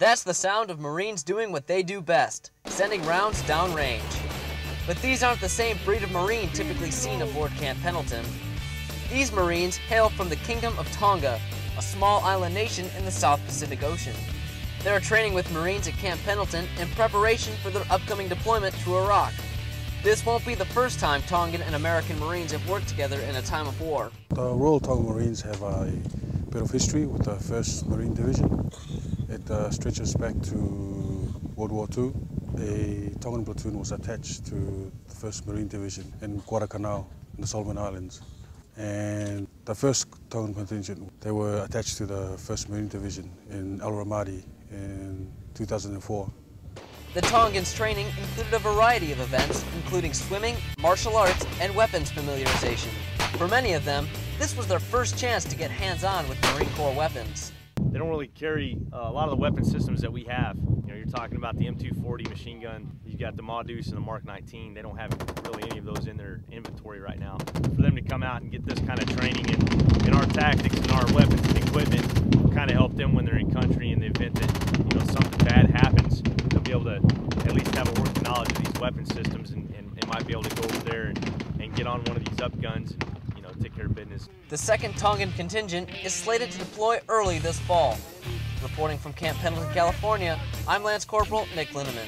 That's the sound of Marines doing what they do best, sending rounds downrange. But these aren't the same breed of Marine typically seen aboard Camp Pendleton. These Marines hail from the Kingdom of Tonga, a small island nation in the South Pacific Ocean. They are training with Marines at Camp Pendleton in preparation for their upcoming deployment to Iraq. This won't be the first time Tongan and American Marines have worked together in a time of war. The Royal Tonga Marines have a bit of history with the 1st Marine Division. It uh, stretches back to World War II. A Tongan platoon was attached to the 1st Marine Division in Guadalcanal in the Solomon Islands. And the 1st Tongan contingent, they were attached to the 1st Marine Division in El Ramadi in 2004. The Tongans' training included a variety of events, including swimming, martial arts, and weapons familiarization. For many of them, this was their first chance to get hands-on with Marine Corps weapons. They don't really carry uh, a lot of the weapon systems that we have. You know, you're talking about the M240 machine gun, you've got the Ma Deuce and the Mark 19. They don't have really any of those in their inventory right now. For them to come out and get this kind of training in, in our tactics and our weapons and equipment will kind of help them when they're in country in the event that, you know, something bad happens. They'll be able to at least have a working knowledge of these weapon systems and, and, and might be able to go over there and, and get on one of these up guns and, take care of business. The 2nd Tongan contingent is slated to deploy early this fall. Reporting from Camp Pendleton, California, I'm Lance Corporal Nick Linneman.